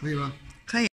可以吧？可以。